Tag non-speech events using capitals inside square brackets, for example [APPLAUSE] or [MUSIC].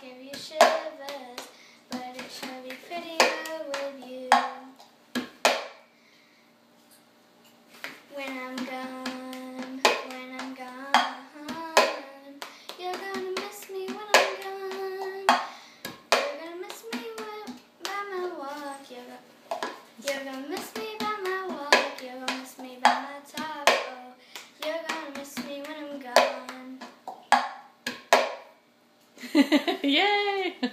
give you shivers, but it shall be prettier with you. When I'm gone, when I'm gone, you're gonna miss me when I'm gone. You're gonna miss me when, by my walk. You're, you're gonna miss me by my walk. Talk. Oh, you're gonna miss me when I'm gone. [LAUGHS] Yay! [LAUGHS]